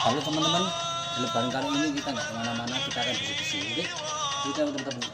Halo teman-teman, di lebaran kali ini kita nggak ke mana-mana, kita akan bersih-bersih. Oke, kita teman-teman.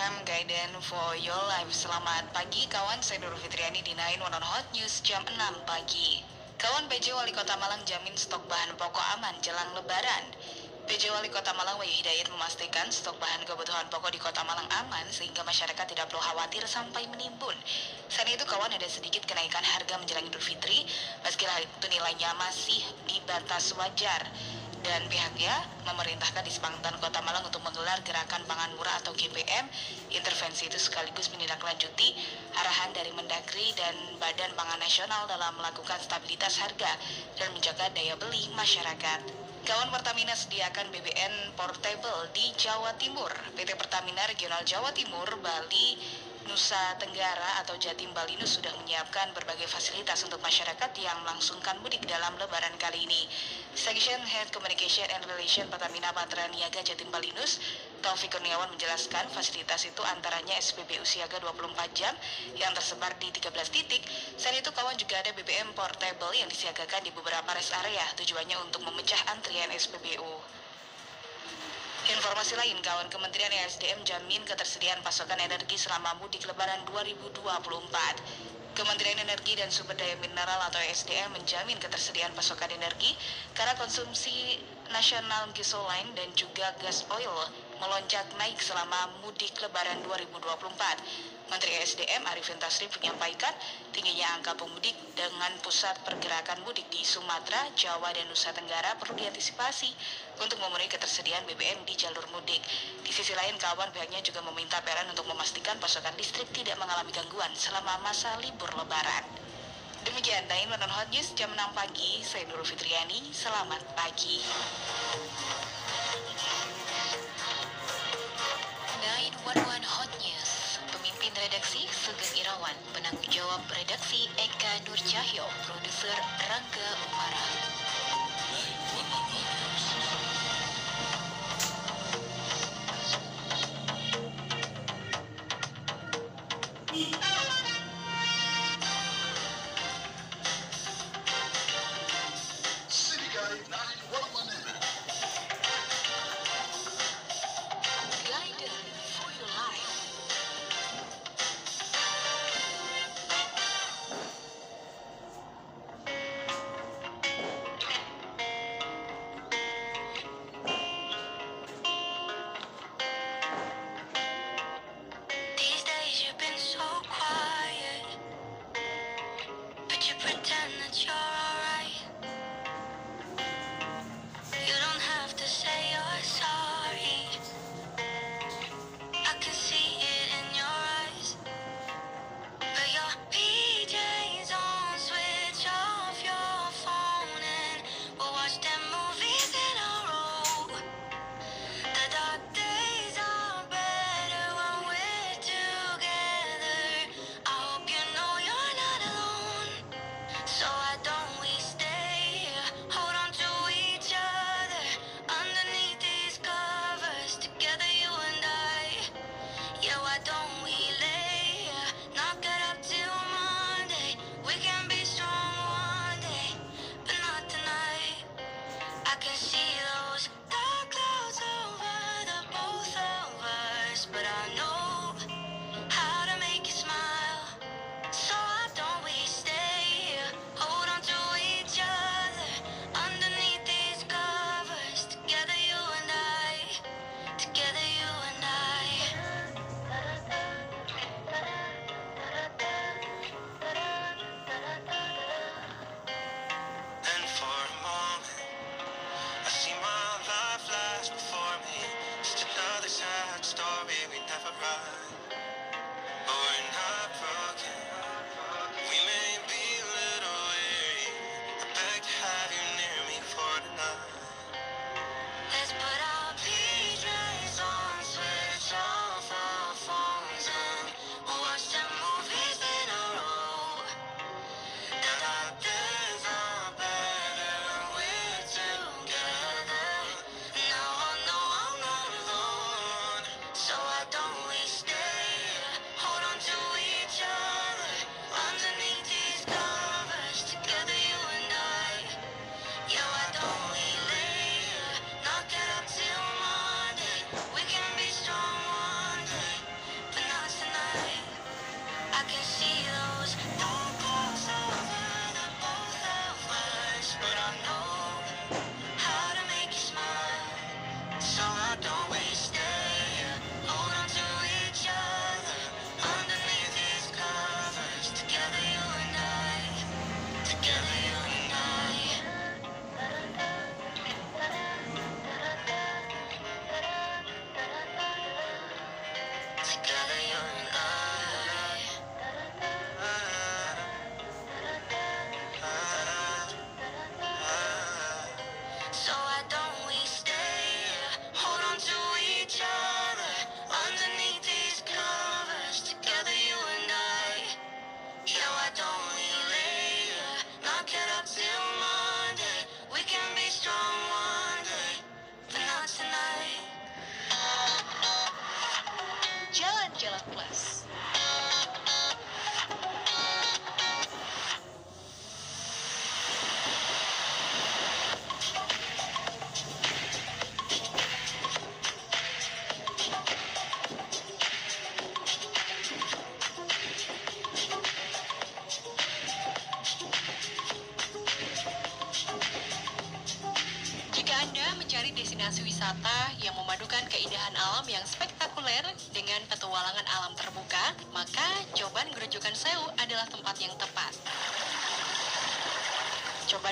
FM Guidance for Your Life. Selamat pagi kawan, saya Nurul Fitriani di 9 One on Hot News jam 6 pagi. Kawan PJ Wali Kota Malang jamin stok bahan pokok aman jelang lebaran. PJ Wali Kota Malang Wahyu Hidayat memastikan stok bahan kebutuhan pokok di Kota Malang aman sehingga masyarakat tidak perlu khawatir sampai menimbun. Selain itu kawan ada sedikit kenaikan harga menjelang Idul Fitri. Meski itu nilainya masih di batas wajar dan pihaknya memerintahkan di Sepangtan Kota Malang untuk menggelar gerakan pangan murah atau GPM. Intervensi itu sekaligus menindaklanjuti arahan dari Mendagri dan Badan Pangan Nasional dalam melakukan stabilitas harga dan menjaga daya beli masyarakat. Kawan Pertamina sediakan BBN portable di Jawa Timur. PT Pertamina Regional Jawa Timur, Bali, Nusa Tenggara atau Jatim Balinus sudah menyiapkan berbagai fasilitas untuk masyarakat yang melangsungkan mudik dalam lebaran kali ini. Section Head Communication and Relation Pertamina Patra Niaga Jatim Balinus, Taufik Kurniawan menjelaskan fasilitas itu antaranya SPBU siaga 24 jam yang tersebar di 13 titik. Selain itu kawan juga ada BBM portable yang disiagakan di beberapa rest area tujuannya untuk memecah antrian SPBU. Informasi lain, kawan Kementerian ESDM jamin ketersediaan pasokan energi selama mudik lebaran 2024. Kementerian Energi dan Sumber Daya Mineral atau ESDM menjamin ketersediaan pasokan energi karena konsumsi nasional gasoline dan juga gas oil melonjak naik selama mudik lebaran 2024. Menteri ESDM Arifin Tasrif menyampaikan tingginya angka pemudik dengan pusat pergerakan mudik di Sumatera, Jawa, dan Nusa Tenggara perlu diantisipasi untuk memenuhi ketersediaan BBM di jalur mudik. Di sisi lain, kawan pihaknya juga meminta PLN untuk memastikan pasokan listrik tidak mengalami gangguan selama masa libur lebaran. Demikian, Dain Menon Hot News jam 6 pagi, saya Nurul Fitriani, selamat pagi. Redaksi Sugeng Irawan. Penanggung jawab redaksi Eka Nur Cahyo Produser Rangga Umara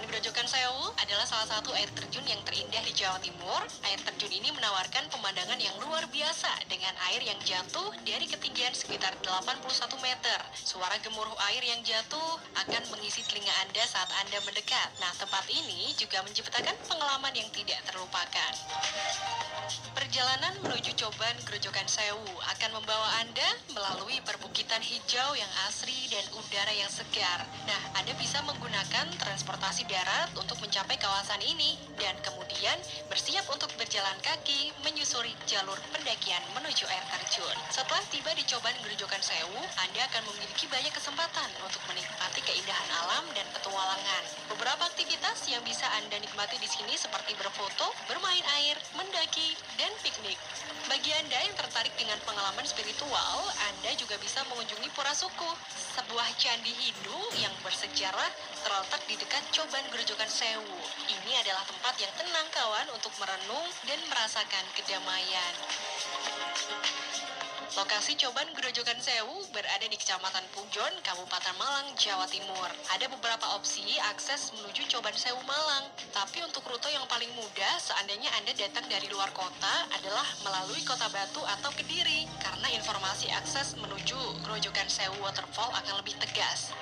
Coban Gerojokan Sewu adalah salah satu air terjun yang terindah di Jawa Timur. Air terjun ini menawarkan pemandangan yang luar biasa dengan air yang jatuh dari ketinggian sekitar 81 meter. Suara gemuruh air yang jatuh akan mengisi telinga Anda saat Anda mendekat. Nah, tempat ini juga menciptakan pengalaman yang tidak terlupakan. Perjalanan menuju Coban Gerojokan Sewu akan membawa Anda melalui perbukitan hijau yang asri dan udara yang segar. Nah, Anda bisa menggunakan transportasi darat untuk mencapai kawasan ini dan kemudian bersiap untuk berjalan kaki menyusuri jalur pendakian menuju air terjun. Setelah tiba di Coban Gerojokan Sewu, Anda akan memiliki banyak kesempatan untuk menikmati keindahan alam dan petualangan. Beberapa aktivitas yang bisa Anda nikmati di sini seperti berfoto, bermain air, mendaki, dan piknik. Bagi Anda yang tertarik dengan pengalaman spiritual, Anda juga bisa mengunjungi Pura Suku, sebuah candi Hindu bersejarah terletak di dekat Coban Gerojokan Sewu. Ini adalah tempat yang tenang kawan untuk merenung dan merasakan kedamaian. Lokasi Coban Gerojokan Sewu berada di Kecamatan Pujon, Kabupaten Malang, Jawa Timur. Ada beberapa opsi akses menuju Coban Sewu Malang, tapi untuk rute yang paling mudah seandainya Anda datang dari luar kota adalah melalui Kota Batu atau Kediri, karena informasi akses menuju Gerojokan Sewu Waterfall akan lebih tegas.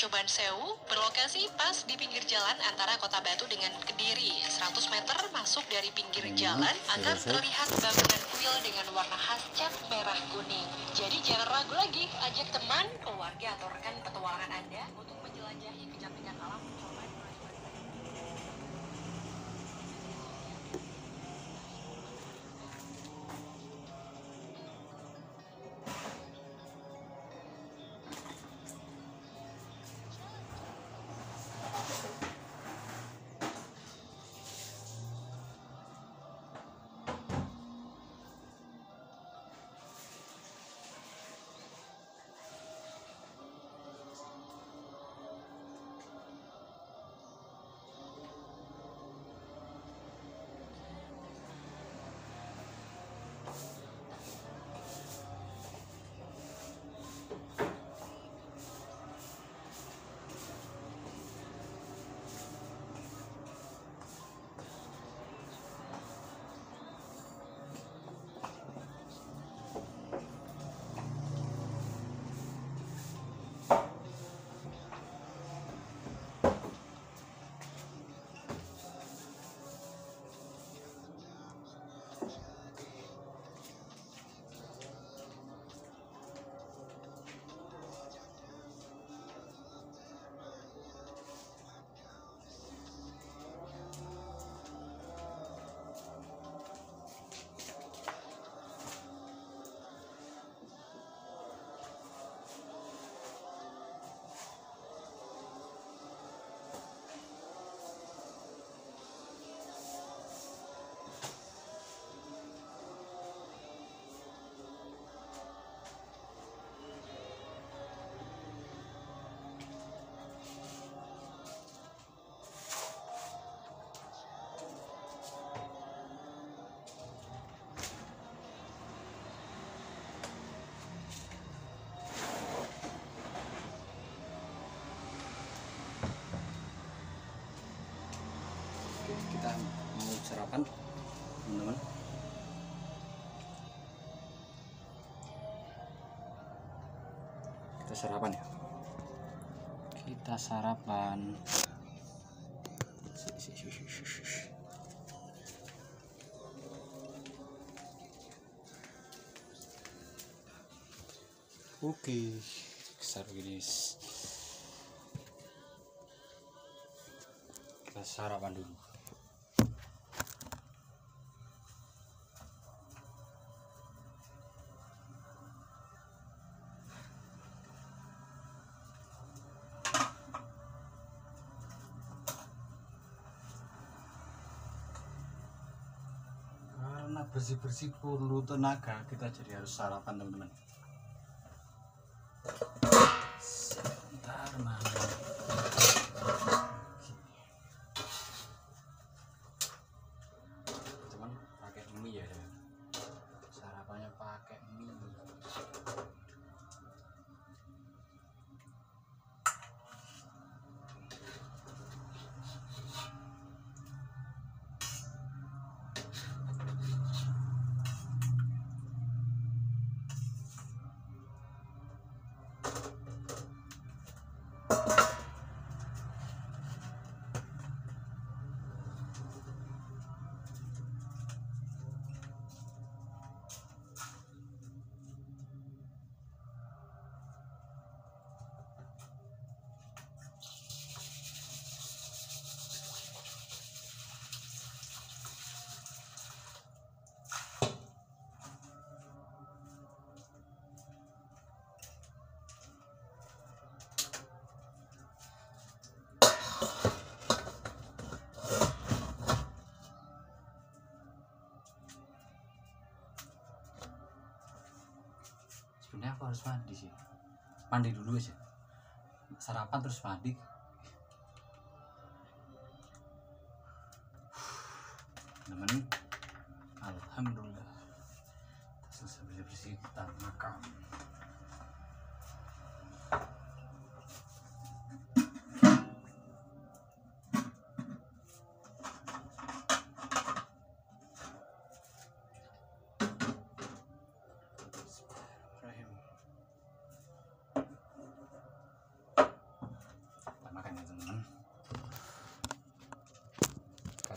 Coban Sewu berlokasi pas di pinggir jalan antara Kota Batu dengan Kediri. 100 meter masuk dari pinggir Hmm, jalan akan terlihat bangunan kuil dengan warna khas cat merah kuning. Jadi jangan ragu lagi, ajak teman, keluarga atau rekan petualangan Anda untuk menjelajahi kecantikan sarapan teman-teman. Kita sarapan ya? Kita sarapan. Oke besar guys kita sarapan dulu karena bersih-bersih perlu tenaga. Kita jadi harus sarapan teman-teman harus mandi sih. Mandi dulu aja sarapan terus mandi. Teman alhamdulillah. Selesai bersih bersih kita makan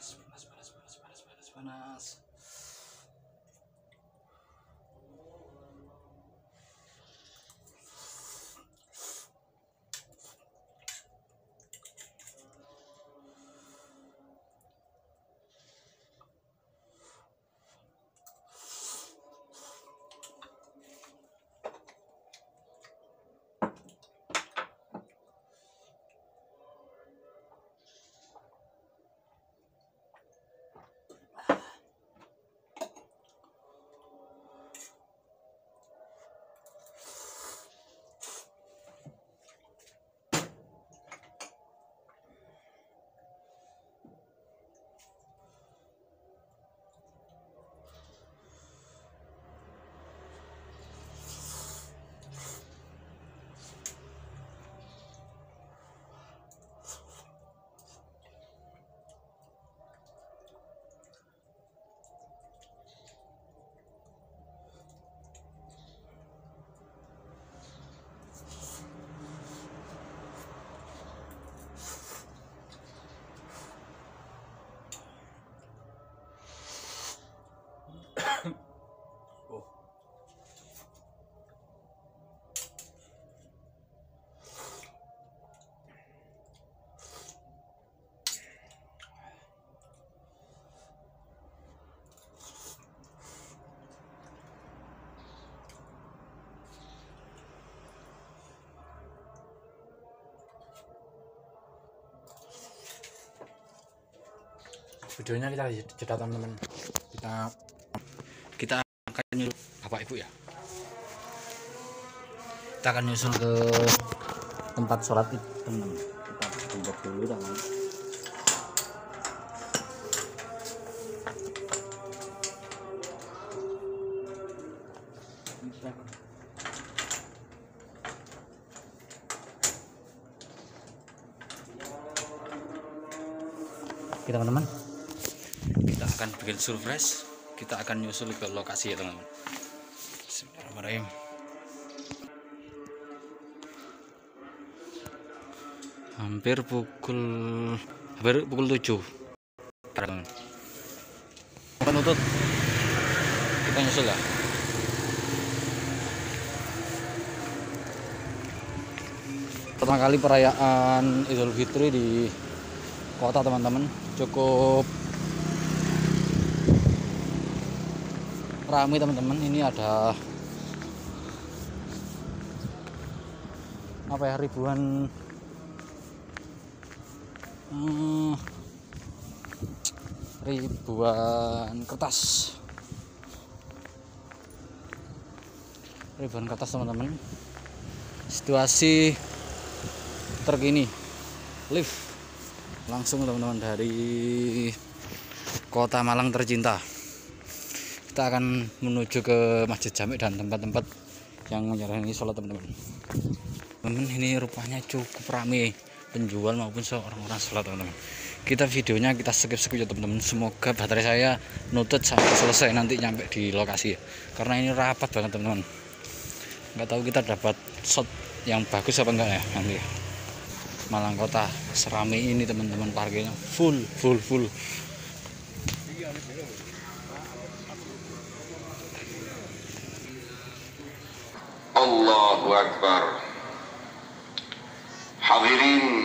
buenas, buenas, buenas, buenas, buenas, buenas. Videonya kita jeda teman-teman. Kita kita akan nyusul bapak ibu ya. Kita akan nyusul ke tempat sholat id teman-teman. Kita tempat dulu teman Oke teman-teman kita akan bikin surprise. Kita akan nyusul ke lokasi ya teman-teman. Bismillahirrahmanirrahim. Hampir pukul hampir pukul 7 teman penutup. Kita nyusul ya. Pertama kali perayaan Idul Fitri di kota teman-teman. Cukup ramai teman-teman. Ini ada apa ya ribuan hmm, ribuan kertas. Ribuan kertas teman-teman. Situasi terkini. Lift. Langsung teman-teman dari kota Malang tercinta kita akan menuju ke Masjid Jamik dan tempat-tempat yang menyarankan sholat teman-teman. Teman ini rupanya cukup ramai penjual maupun orang-orang sholat teman-teman. Kita videonya kita skip-skip ya teman-teman. Semoga baterai saya nutut sampai selesai nanti nyampe di lokasi. Ya karena ini rapat banget teman-teman. Nggak tahu kita dapat shot yang bagus apa enggak ya nanti. Malang Kota serami ini teman-teman parkirnya full full full الله أكبر. حاضرين؟